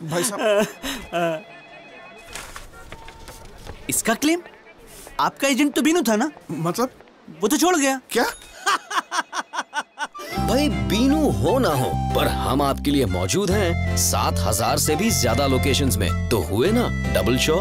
भाई साहब। इसका क्लेम आपका एजेंट तो बीनू था ना? मतलब? वो तो छोड़ गया। क्या? भाई बीनू हो ना हो पर हम आपके लिए मौजूद हैं सात हज़ार से भी ज़्यादा लोकेशंस में। तो हुए ना डबल शो